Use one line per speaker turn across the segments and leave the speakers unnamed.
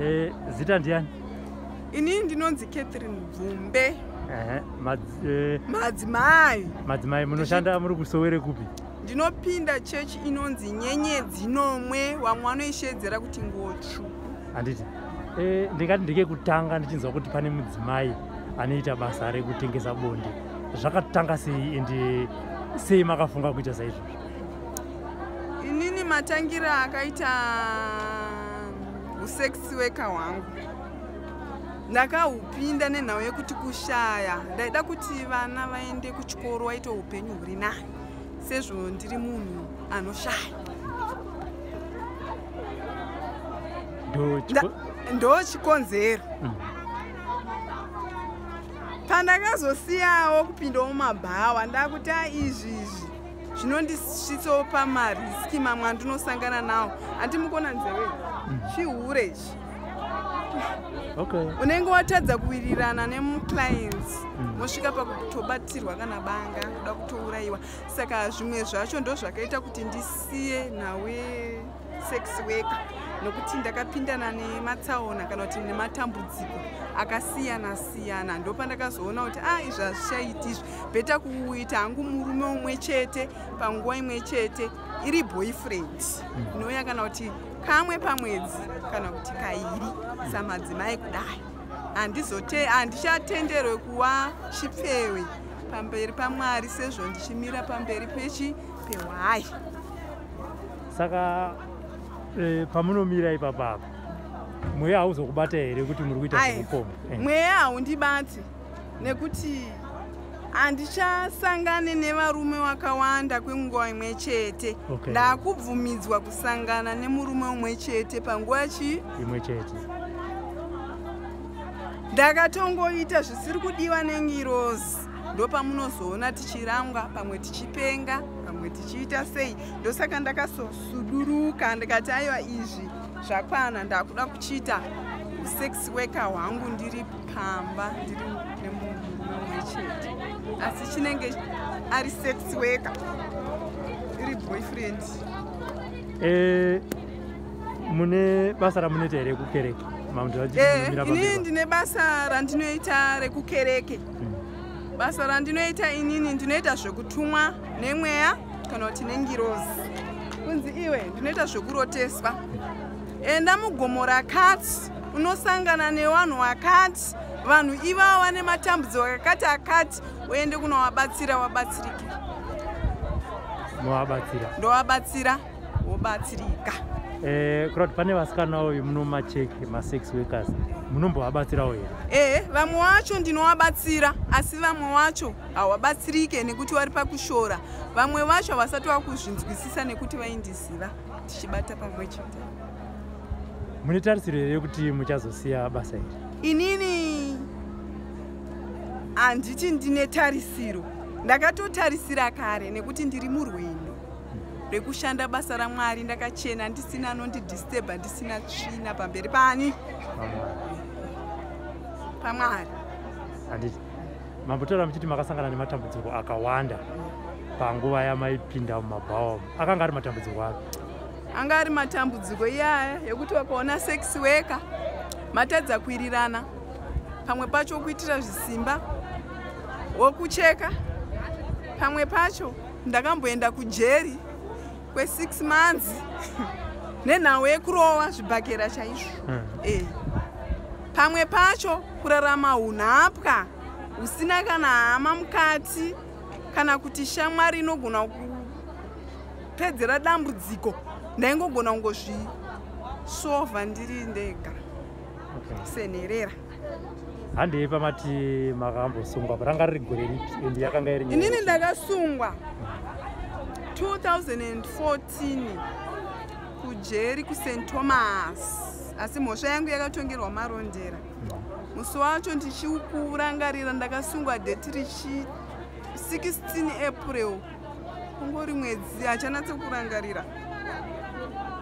Eh, zita ndiani?
Inini ndinonzi catherine bvumbe
madzi- eh,
madzimai.
madzimai munoshanda muri kusowere kupi?
Ndinopinda chechi inonzi nyenyedzi nomwe vamwe vanoishedzera kuti ngotsvu
handiti Eh, ndingati ndike kutanga ndichinzwa kuti pane mudzimai anoita basa rekutengesa bonde. Zvakatanga sei ende sei makafunga kuita saizvozvo?
Inini matangira akaita usex weka hwangu ndakahupinda nenhau yekuti kushaya. Ndaida kuti vana vaende kuchikoro vaite upenyu huri nani sezvo ndiri munhu anoshaya.
Ndo
chikonzero.
Mm.
pandakazosiyawo kupindawo mabhawa ndakuti a izvi izvi zvinondisvitsawo pamariski mamwe andinosangana nawo. Handimukona nzeve chihure ichi.
Okay.
Unenge watadza kuwirirana nemuclients
Mm.
mosvika pakutobatirwa kana banga kuda kutourayiwa. Saka zvimwe zvacho ndo zvakaita kuti ndisiye nhau yesex worker nokuti ndakapindana nematsaona kana kuti nematambudziko akasiyana siyana ndo pandakazoona kuti a izvi hazvichaiti izvi. Bheta kuita hangu murume umwe chete. Panguva imwe chete iri boyfriend. Inouya kana kuti kamwe pamwedzi kana kuti kairi samadzimai kudai. Handichatenderwe kuva chipfewe pamberi pamwari sezvo ndichimira pamberi pechi pehwai.
Saka eh, pamunomira ipapapa mweya hauzokubata here kuti muri kuita
Ai,
zvekupomba Eh,
mweya haundibati nekuti handichasangane nevarume vakawanda kwenguva imwe chete.
Okay.
ndakubvumidzwa kusangana nemurume umwe chete panguva chii
imwe chete.
Ndakatongoita zvisiri kudiwa nengirozi. Ndopamunozoona tichirangwa pamwe tichipenga pamwe tichiita sei. Ndosaka ndakasosuduruka ndikati aiwa izvi zvakwana ndakuda kuchiita usex weka hwangu ndiri pamba ndiri nemunhu mumwe chete asi chinenge ari sex weka iri boyfriend.
Eh, mune basa ramunoita here kukereke vachimira
inini ndine basa randinoita rekukereke. Basa randinoita inini ndinoita zvekutumwa nemweya kana kuti nengirozi. Kunzi iwe ndinoita zvekuroteswa enda mugomo rakati unosangana nevanhu vakati vanhu ivavo vane matambudzo akati akati uende kunovabatsira wabatsirike.
Movabatsira
ndovabatsira wobatsirika.
Eh, kurati pane vasikana uyu muno macheki masex workers. Munombovabatsirawo here?
Ehe vamwe vacho ndinovabatsira asi vamwe vacho havabatsirike nekuti vari pakushora. Vamwe vacho havasati vakuzvinzwisisa nekuti vaindiziva tichibata pamwe chete.
Mune tarisiro here kuti muchazosiya basa iri
inini handiti ndine tarisiro. Ndakatotarisira kare nekuti ndiri murwendo rekushanda basa ramwari. Ndakachena ndisina anondidhistebha ndisina tsvina pamberi pani.
Pamwari. handiti mambotaura muchiti makasangana nematambudziko akawanda panguva yamaipinda mumabhawa akanga ari matambudziko api?
Anga ari matambudziko iyaya yekuti vakaona sex weka matadza kuirirana. Pamwe pacho kuitira zvisimba wokucheka. Pamwe pacho ndakamboenda kujeri kwe6 months nenhau yekurova zvibhakera chaizvo. E pamwe pacho kurarama unhapwa husina kana hama mukati kana kuti shamwari inogona kupedzera dambudziko ndaingogona kungozvisovha ndiri ndega
Okay.
senherera
handei pamati makambosungwa ranga riri gore ripi endi yakanga iri
inini ndakasungwa. 2014 kujeri kust thomas. Asi mhosva yangu yakatongerwa marondera. Musi wacho ndichikurangarira ndakasungwa dheti richi 16 april. Kungori mwedzi hachanatsokurangarira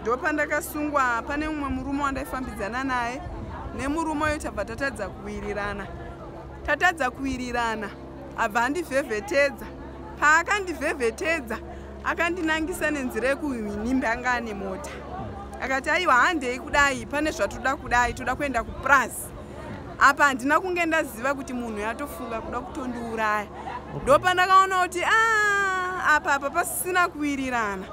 ndopandakasungwa pane mumwe murume wandaifambidzana naye nemurume uyo tabva tatadza kuwirirana. Tatadza kuwirirana. Abva andivhevhetedza. Paakandivhevhetedza akandinangisa nenzira yekuhwinimbi anga ane mota. Akati aiwa handei kudai pane zvatoda kudai toda kuenda kupras apa handina kunge ndaziva kuti munhu yatofunga kuda kutondiuraya. Ndo pandakaona kuti "Ah, apa apa pasisina kuwirirana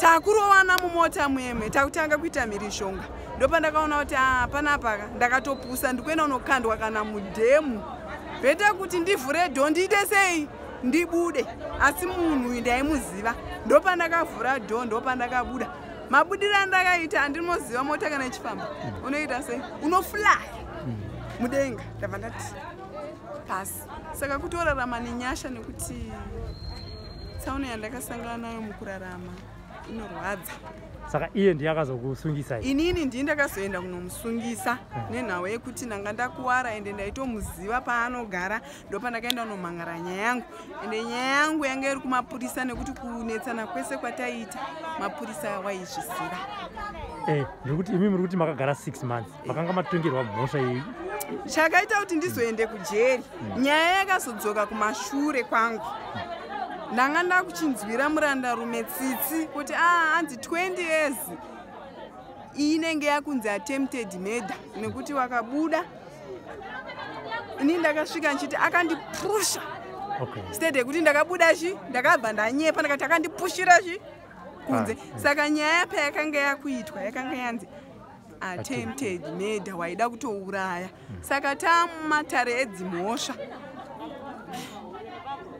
takurowana mumota mwemwe takutanga kuita mhirishonga ndo pandakaona kuti "Ah, panapa ndakatopusa ndikuenda unokandwa kana mudhemu. Bhete kuti ndivhure dho ndiite sei? Ndibude. Asi munhu ndaimuziva. Ndo pandakavhura dho ndo pandakabuda mabudiro andakaita handinoziva mota kana ichifamba. Unoita sei? Unofulaya mudenga ndabva ndati pasi. Saka kutorarama nenyasha nekuti tsaona yandakasangana nayo mukurarama inorwadza.
Saka iye ndiye akazokusungisa
inini ndii ndakazoenda kunomusungisa nenhau yekuti ndanga ndakuwara ende ndaitomuziva paanogara ndo pandakaenda kunomhangara nyaya yangu. Ende nyaya yangu yanga iri kumapurisa nekuti kunetsana kwese kwataiita mapurisa waizviziva
Eh, ndikuti imi muri kuti makagara 6 months makanga matongerwa mhosva iyi.
Chakaita kuti ndizoende kujeri. Nyaya yakazodzoka kumashure kwangu ndanga ndakuchinzwira murandarume tsitsi kuti a hanzi 20 years. Inenge yakunzi attempted murder nekuti wakabuda. Ini ndakasvika nchiti akandipusha
okay.
Stede yekuti ndakabuda chi ndakabva ndanyepa ndakati akandipushira chi kunze.
Ah,
saka nyaya payakanga yakuitwa yakanga yanzi attempted. murder waida kutouraya. Saka tamumatare edzimhosva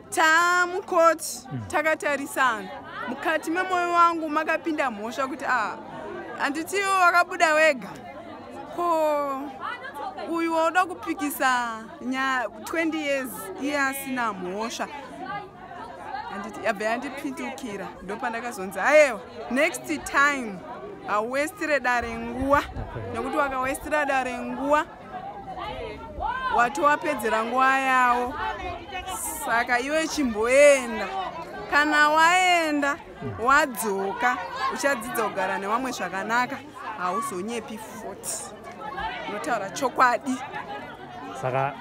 tamukoti takatarisana. Mukati memwoyo wangu makapinda mhosva kuti a handitiwo wakabuda wega. Ko uyu wauda kupikisa nya 20 years iye asina mhosva. Handiti yabva yandipindukira ndo pandakazonzi aiwa next time hauwestire dare nguva
Okay.
nekuti wakawestira dare nguva watowapedzera nguva yavo. Saka iwe chimboenda. Kana waenda wadzoka. Uchadzidza kugara nevamwe zvakanaka hauzonyepi 40 unotaura chokwadi.
Saka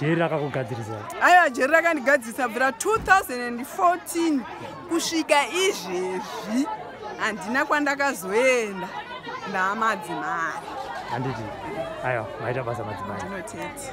jeri rakakugadzirisa
aiwa jeri rakandigadzirisa bvira 2014 kusvika izvezvi handina kwandakazoenda. Ndaamadzimari
handiti aiwa maita basa madzimai
ndinotete